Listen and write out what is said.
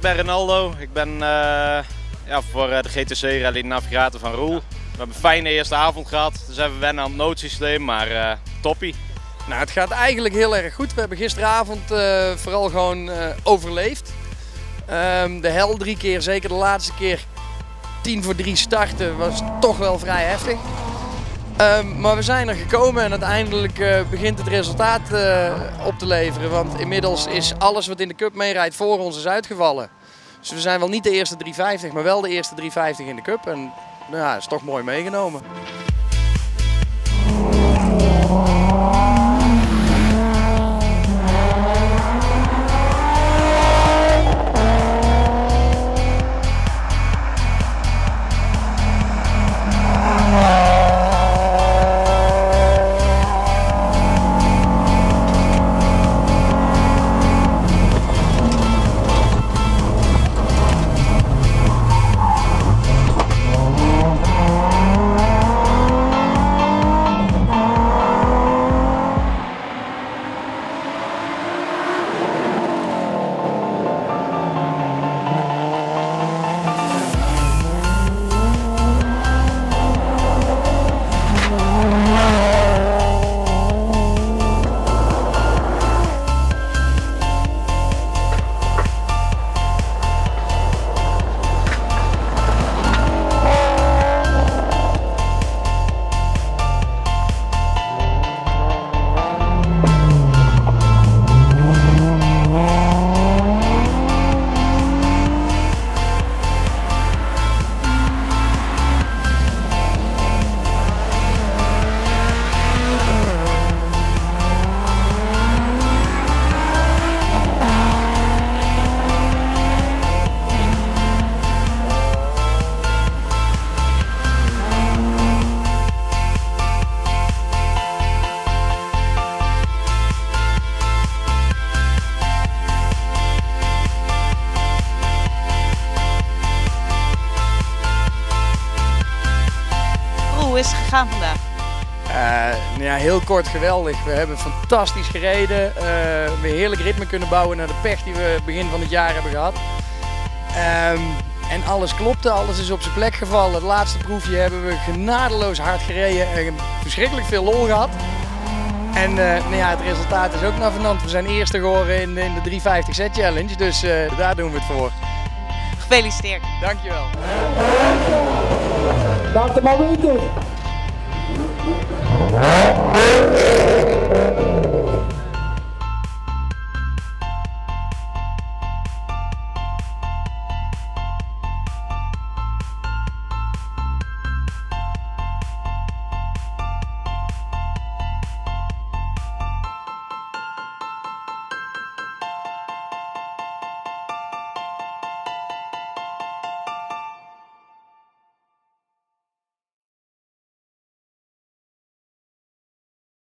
ben Ronaldo. Ik ben uh, ja, voor de GTC Rally navigator van Roel. We hebben een fijne eerste avond gehad. Dus even wennen aan het noodsysteem, maar uh, toppie. Nou, het gaat eigenlijk heel erg goed. We hebben gisteravond vooral gewoon overleefd. Um, de hel drie keer, zeker de laatste keer, tien voor drie starten, was toch wel vrij heftig. Um, maar we zijn er gekomen en uiteindelijk uh, begint het resultaat uh, op te leveren. Want inmiddels is alles wat in de cup meerijdt voor ons is uitgevallen. Dus we zijn wel niet de eerste 350, maar wel de eerste 350 in de cup. En nou, dat is toch mooi meegenomen. Is het gegaan vandaag? Uh, nou ja, heel kort geweldig. We hebben fantastisch gereden. Uh, we heerlijk ritme kunnen bouwen naar de pech die we begin van het jaar hebben gehad. Um, en alles klopte, alles is op zijn plek gevallen. Het laatste proefje hebben we genadeloos hard gereden en verschrikkelijk veel lol gehad. En uh, nou ja, het resultaat is ook naar vanant. We zijn eerste geworden in, in de 350 set challenge, dus daar doen we het voor. Gefeliciteerd. Dankjewel. Laat het maar weten.